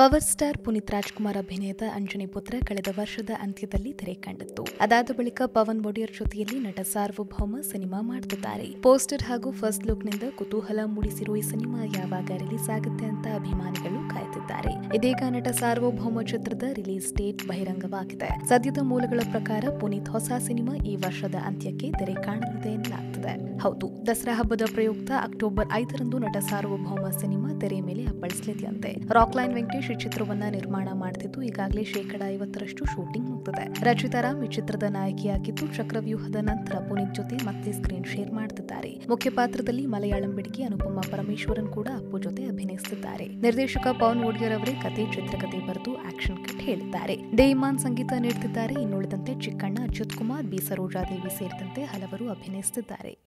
Power star Puneeth Rajkumar ಅಭಿನಯದ ಅಂಜನಿ ಪುತ್ರ ಕಳೆದ ವರ್ಷದ ಅಂತ್ಯದಲ್ಲಿ ತೆರೆ ಕಂಡಿತ್ತು ಅದಾದ ಬಳಿಕ ಪವನ್ ಒಡೆಯರ್ ಜೊತೆಯಲ್ಲಿ ನಟ ಸಾರ್ವಭೌಮ ಸಿನಿಮಾ ಮಾಡುತ್ತಿದ್ದಾರೆ ಪೋಸ್ಟರ್ ಹಾಗೂ ಫಸ್ಟ್ ಲುಕ್ನಿಂದ ಕುತೂಹಲ ಮೂಡಿಸಿರುವ ಈ ಸಿನಿಮಾ ಯಾವಾಗ ರಿಲೀಸ್ ಆಗುತ್ತೆ ಅಂತ ಅಭಿಮಾನಿಗಳು ಕಾಯುತ್ತಿದ್ದಾರೆ ಇದೀಗ ನಟ ಸಾರ್ವಭೌಮ ಚಿತ್ರದ ರಿಲೀಸ್ ಡೇಟ್ ಬಹಿರಂಗವಾಗಿದೆ. ಸದ್ಯದ ಮೂಲಗಳ ಪ್ರಕಾರ ಪುನೀತ್ ಹೊಸ ಸಿನಿಮಾ ಈ ವರ್ಷದ ಅಂತ್ಯಕ್ಕೆ ತೆರೆ ಕಾಣಲಿದೆ ಎನ್ನಲಾಗ್ತಿದೆ ಹೌದು, ದಸರಾ ಹಬ್ಬದ ಪ್ರಯುಕ್ತ ಅಕ್ಟೋಬರ್ ಐದರಂದು ನಟ ಸಾರ್ವಭೌಮ ಸಿನಿಮಾ ತೆರೆ ಮೇಲೆ ಅಪ್ಪಳಿಸಲಿದೆಯಂತೆ ರಾಕ್ಲೈನ್ ವೆಂಕಟೇಶ್ ಈ ಚಿತ್ರವನ್ನ ನಿರ್ಮಾಣ ಮಾಡ್ತಿದ್ದು ಈಗಾಗಲೇ ಶೇಕಡ ಐವತ್ತರಷ್ಟು ಶೂಟಿಂಗ್ ಮುಗಿದಿದೆ. ರಚಿತಾ ರಾಮ್ ಈ ಚಿತ್ರದ ನಾಯಕಿಯಾಗಿದ್ದು ಚಕ್ರವ್ಯೂಹದ ನಂತರ ಪುನೀತ್ ಜೊತೆ ಮತ್ತೆ ಸ್ಕ್ರೀನ್ ಶೇರ್ ಮಾಡ್ತಿದ್ದಾರೆ. ಮುಖ್ಯ ಪಾತ್ರದಲ್ಲಿ ಮಲಯಾಳಂ ಬಿಡಿಗೆ, ಅನುಪಮ ಪರಮೇಶ್ವರನ್ ಕೂಡ ಅಪ್ಪು ಜೊತೆ ಅಭಿನಯಿಸುತ್ತಿದ್ದಾರೆ ನಿರ್ದೇಶಕ ಪವನ್ ಒಡೆಯರ್ ಅವರೇ ಕತೆ ಚಿತ್ರಕಥೆ ಬರೆದು ಆಕ್ಷನ್ ಕಟ್ ಹೇಳಿದ್ದಾರೆ. ಡೇಮಾನ್ ಸಂಗೀತ ನೀಡುತ್ತಿದ್ದಾರೆ ಇನ್ನುಳಿದಂತೆ ಚಿಕ್ಕಣ್ಣ ಅಚ್ಯುತ್ ಕುಮಾರ್ ಬಿ ಸರೋಜಾದೇವಿ ಸೇರಿದಂತೆ ಹಲವರು ಅಭಿನಯಿಸುತ್ತಿದ್ದಾರೆ